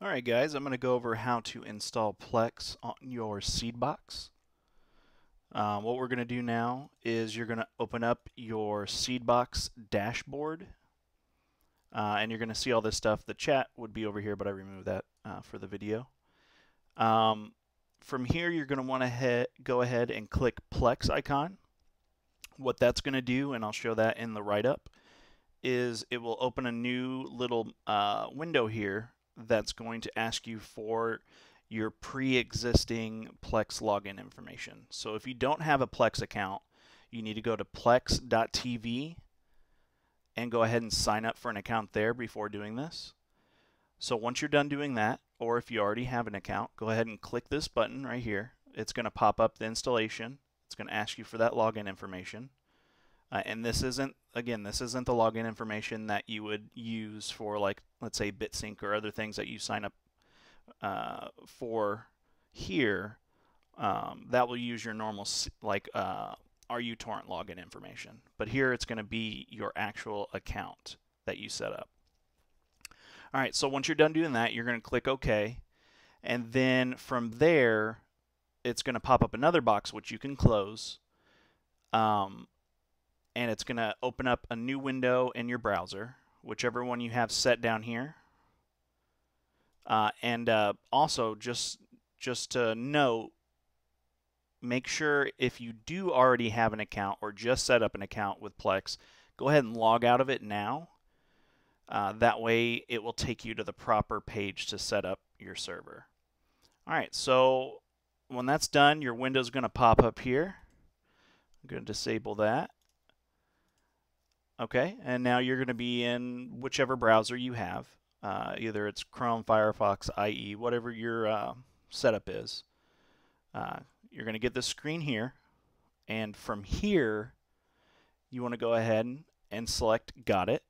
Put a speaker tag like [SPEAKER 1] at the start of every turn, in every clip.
[SPEAKER 1] Alright guys, I'm going to go over how to install Plex on your Seedbox. Um, what we're going to do now is you're going to open up your Seedbox dashboard uh, and you're going to see all this stuff. The chat would be over here, but I removed that uh, for the video. Um, from here, you're going to want to go ahead and click Plex icon. What that's going to do, and I'll show that in the write-up, is it will open a new little uh, window here that's going to ask you for your pre-existing Plex login information. So if you don't have a Plex account, you need to go to plex.tv and go ahead and sign up for an account there before doing this. So once you're done doing that, or if you already have an account, go ahead and click this button right here. It's going to pop up the installation. It's going to ask you for that login information. Uh, and this isn't, again, this isn't the login information that you would use for, like, let's say BitSync or other things that you sign up uh, for here. Um, that will use your normal, like, uh, RUTorrent login information. But here it's going to be your actual account that you set up. All right, so once you're done doing that, you're going to click OK. And then from there, it's going to pop up another box which you can close. Um, and it's going to open up a new window in your browser, whichever one you have set down here. Uh, and uh, also, just just to note, make sure if you do already have an account or just set up an account with Plex, go ahead and log out of it now. Uh, that way, it will take you to the proper page to set up your server. All right, so when that's done, your window's going to pop up here. I'm going to disable that. Okay, and now you're going to be in whichever browser you have. Uh, either it's Chrome, Firefox, IE, whatever your uh, setup is. Uh, you're going to get this screen here, and from here, you want to go ahead and select Got It.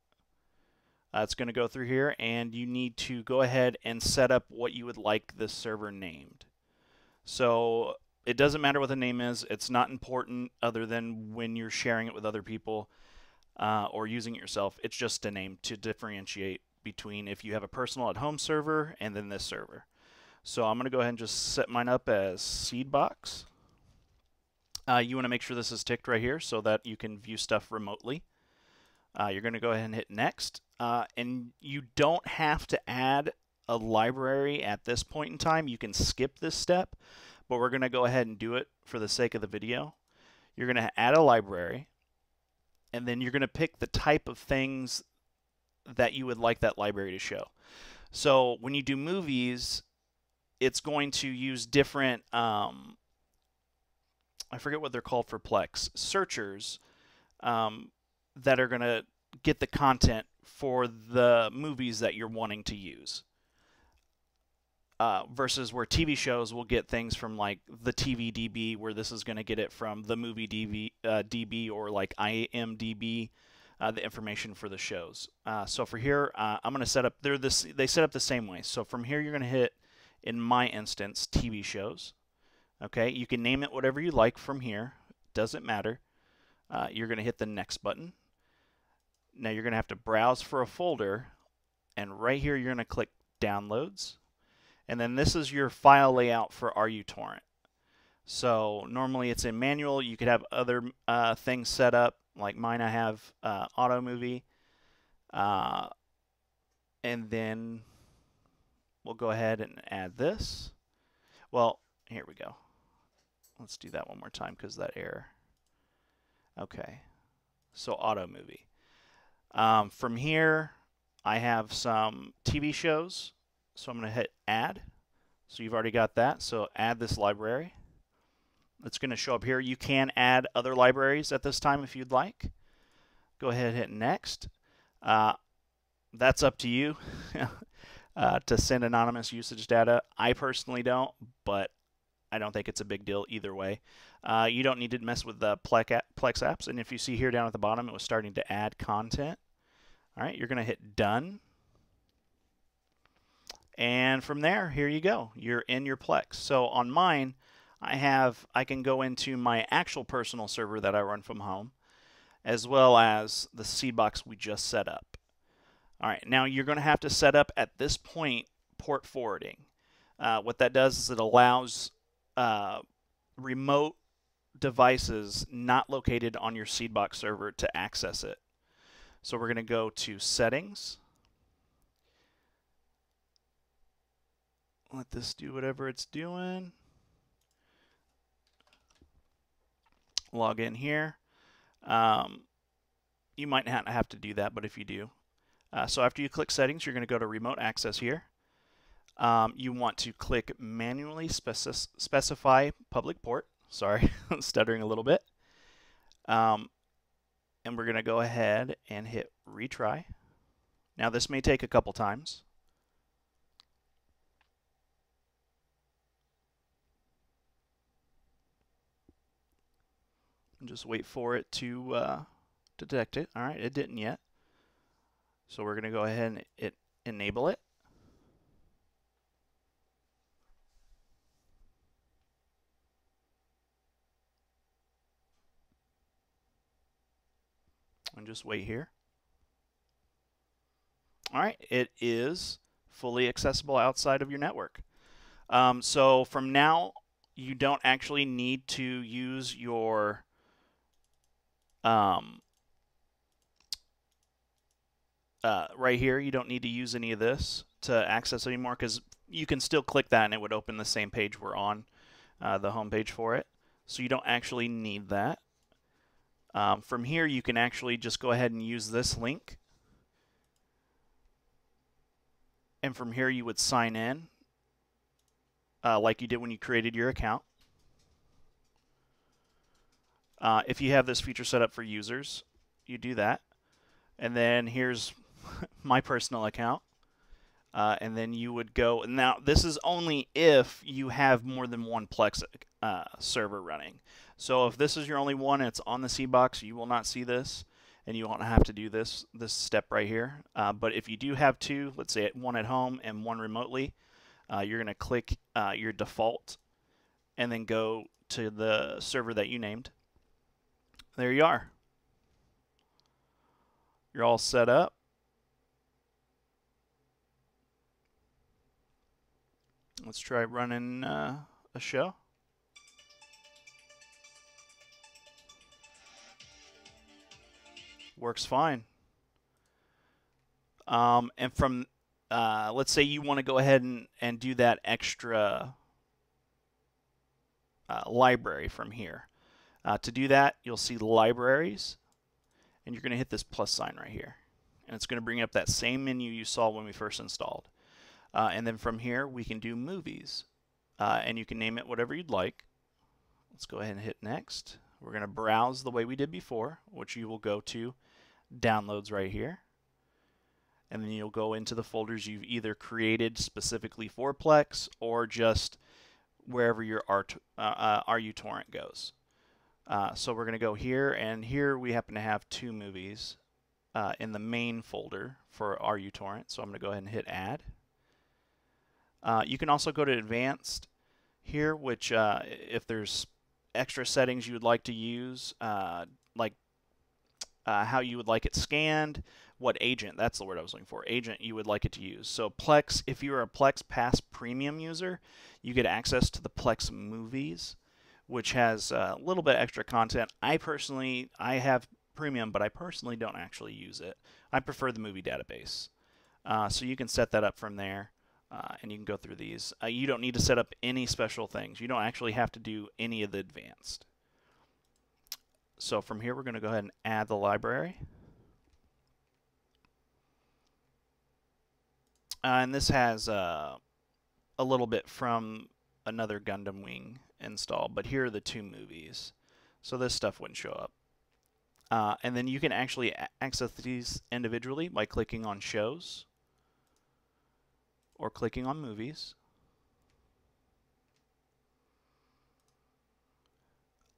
[SPEAKER 1] Uh, it's going to go through here, and you need to go ahead and set up what you would like this server named. So it doesn't matter what the name is. It's not important other than when you're sharing it with other people uh, or using it yourself. It's just a name to differentiate between if you have a personal at home server and then this server. So I'm going to go ahead and just set mine up as Seedbox. Uh, you want to make sure this is ticked right here so that you can view stuff remotely. Uh, you're going to go ahead and hit next. Uh, and you don't have to add a library at this point in time. You can skip this step, but we're going to go ahead and do it for the sake of the video. You're going to add a library and then you're going to pick the type of things that you would like that library to show. So when you do movies, it's going to use different, um, I forget what they're called for Plex, searchers um, that are going to get the content for the movies that you're wanting to use uh, versus where TV shows will get things from like the TV DB, where this is going to get it from the movie DB, uh, DB or like IMDb, uh, the information for the shows. Uh, so for here, uh, I'm going to set up. They're this. They set up the same way. So from here, you're going to hit, in my instance, TV shows. Okay, you can name it whatever you like from here. Doesn't matter. Uh, you're going to hit the next button. Now you're going to have to browse for a folder, and right here you're going to click Downloads and then this is your file layout for RUTorrent. So normally it's in manual. You could have other uh, things set up. Like mine, I have uh, Auto Movie. Uh, and then we'll go ahead and add this. Well, here we go. Let's do that one more time because that error. Okay. So Auto Movie. Um, from here, I have some TV shows so I'm going to hit add. So you've already got that. So add this library. It's going to show up here. You can add other libraries at this time if you'd like. Go ahead and hit next. Uh, that's up to you uh, to send anonymous usage data. I personally don't, but I don't think it's a big deal either way. Uh, you don't need to mess with the Plex apps. And if you see here down at the bottom, it was starting to add content. All right, you're going to hit done. And from there, here you go. You're in your Plex. So on mine, I have I can go into my actual personal server that I run from home, as well as the Seedbox we just set up. All right, now you're going to have to set up at this point port forwarding. Uh, what that does is it allows uh, remote devices not located on your Seedbox server to access it. So we're going to go to Settings. Let this do whatever it's doing. Log in here. Um, you might not have to do that, but if you do. Uh, so after you click Settings, you're going to go to Remote Access here. Um, you want to click Manually speci Specify Public Port. Sorry, I'm stuttering a little bit. Um, and we're going to go ahead and hit retry. Now this may take a couple times. And just wait for it to uh, detect it. All right, it didn't yet. So we're going to go ahead and it, enable it. and just wait here. All right, it is fully accessible outside of your network. Um, so from now, you don't actually need to use your um, uh, right here. You don't need to use any of this to access anymore because you can still click that and it would open the same page we're on, uh, the home page for it. So you don't actually need that. Um, from here, you can actually just go ahead and use this link. And from here, you would sign in uh, like you did when you created your account. Uh, if you have this feature set up for users, you do that. And then here's my personal account. Uh, and then you would go. Now, this is only if you have more than one Plex uh, server running. So if this is your only one it's on the Seedbox, you will not see this, and you won't have to do this this step right here. Uh, but if you do have two, let's say one at home and one remotely, uh, you're going to click uh, your default and then go to the server that you named. There you are. You're all set up. Let's try running uh, a show. Works fine. Um, and from, uh, let's say you want to go ahead and, and do that extra uh, library from here. Uh, to do that, you'll see libraries, and you're going to hit this plus sign right here. And it's going to bring up that same menu you saw when we first installed. Uh, and then from here, we can do movies. Uh, and you can name it whatever you'd like. Let's go ahead and hit next. We're going to browse the way we did before, which you will go to downloads right here. And then you'll go into the folders you've either created specifically for Plex or just wherever your uh, uh, RUTorrent goes. Uh, so we're going to go here, and here we happen to have two movies uh, in the main folder for RUTorrent. So I'm going to go ahead and hit Add. Uh, you can also go to Advanced here, which uh, if there's extra settings you would like to use, uh, like uh, how you would like it scanned, what agent, that's the word I was looking for, agent you would like it to use. So Plex, if you're a Plex Pass Premium user, you get access to the Plex Movies, which has a little bit extra content. I personally, I have Premium, but I personally don't actually use it. I prefer the movie database. Uh, so you can set that up from there. Uh, and you can go through these. Uh, you don't need to set up any special things. You don't actually have to do any of the advanced. So from here, we're going to go ahead and add the library. Uh, and this has uh, a little bit from another Gundam Wing install, but here are the two movies. So this stuff wouldn't show up. Uh, and then you can actually access these individually by clicking on shows or clicking on movies.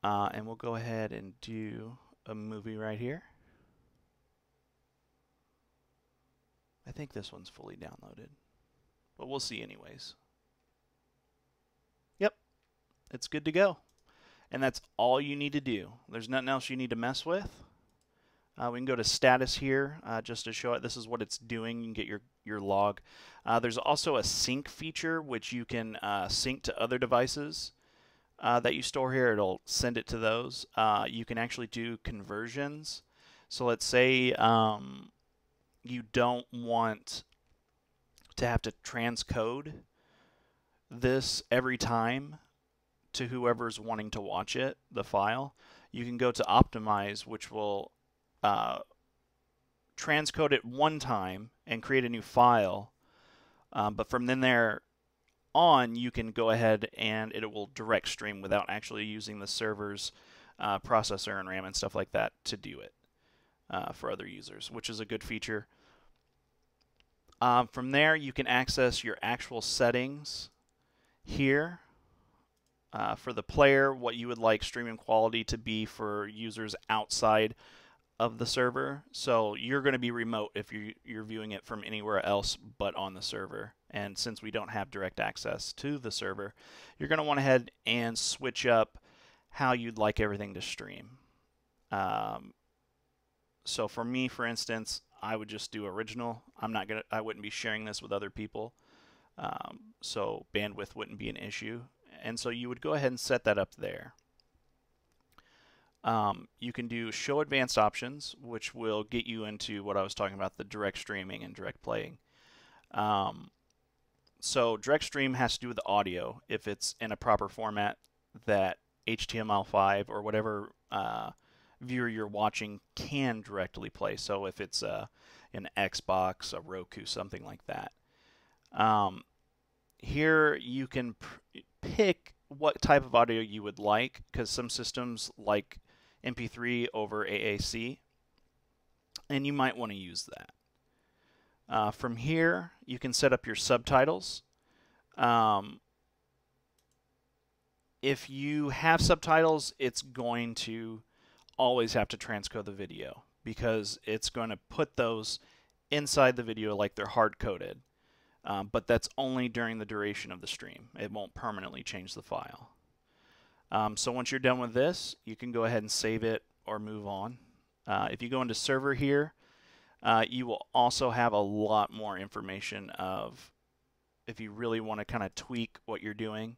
[SPEAKER 1] Uh, and we'll go ahead and do a movie right here. I think this one's fully downloaded, but we'll see anyways. It's good to go. And that's all you need to do. There's nothing else you need to mess with. Uh, we can go to status here uh, just to show it. This is what it's doing. You can get your, your log. Uh, there's also a sync feature which you can uh, sync to other devices uh, that you store here. It'll send it to those. Uh, you can actually do conversions. So let's say um, you don't want to have to transcode this every time to whoever's wanting to watch it, the file. You can go to optimize, which will uh, transcode it one time and create a new file. Um, but from then there on, you can go ahead and it will direct stream without actually using the server's uh, processor and RAM and stuff like that to do it uh, for other users, which is a good feature. Um, from there, you can access your actual settings here. Uh, for the player, what you would like streaming quality to be for users outside of the server. So you're going to be remote if you're, you're viewing it from anywhere else but on the server. And since we don't have direct access to the server, you're going to want to head and switch up how you'd like everything to stream. Um, so for me, for instance, I would just do original. I'm not gonna. I wouldn't be sharing this with other people, um, so bandwidth wouldn't be an issue. And so you would go ahead and set that up there. Um, you can do show advanced options, which will get you into what I was talking about, the direct streaming and direct playing. Um, so direct stream has to do with the audio. If it's in a proper format that HTML5 or whatever uh, viewer you're watching can directly play. So if it's uh, an Xbox, a Roku, something like that. Um, here you can pick what type of audio you would like because some systems like MP3 over AAC, and you might want to use that. Uh, from here, you can set up your subtitles. Um, if you have subtitles, it's going to always have to transcode the video because it's going to put those inside the video like they're hard coded. Um, but that's only during the duration of the stream. It won't permanently change the file. Um, so once you're done with this, you can go ahead and save it or move on. Uh, if you go into server here, uh, you will also have a lot more information of if you really want to kind of tweak what you're doing.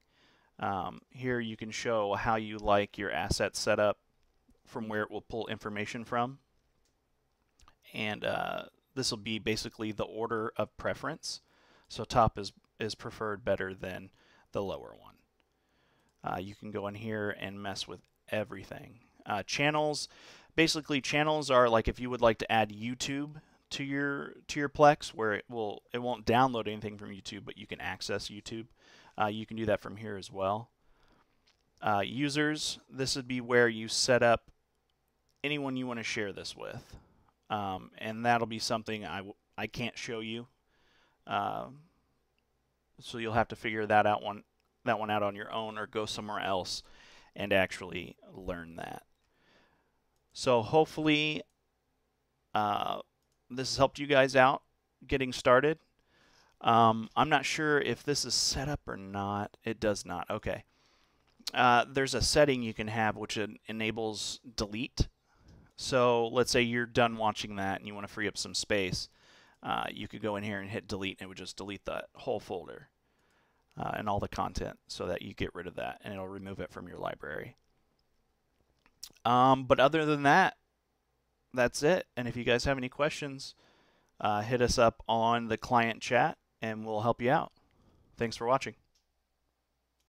[SPEAKER 1] Um, here you can show how you like your asset set up from where it will pull information from. And uh, this will be basically the order of preference. So top is, is preferred better than the lower one. Uh, you can go in here and mess with everything. Uh, channels, basically channels are like if you would like to add YouTube to your to your Plex, where it will it won't download anything from YouTube, but you can access YouTube. Uh, you can do that from here as well. Uh, users, this would be where you set up anyone you want to share this with, um, and that'll be something I w- I can't show you. Um, so you'll have to figure that out one that one out on your own or go somewhere else and actually learn that. So hopefully uh, this has helped you guys out getting started. Um, I'm not sure if this is set up or not. It does not. Okay. Uh, there's a setting you can have which enables delete. So let's say you're done watching that and you want to free up some space. Uh, you could go in here and hit delete and it would just delete that whole folder uh, and all the content so that you get rid of that and it'll remove it from your library. Um, but other than that, that's it. And if you guys have any questions, uh, hit us up on the client chat and we'll help you out. Thanks for watching.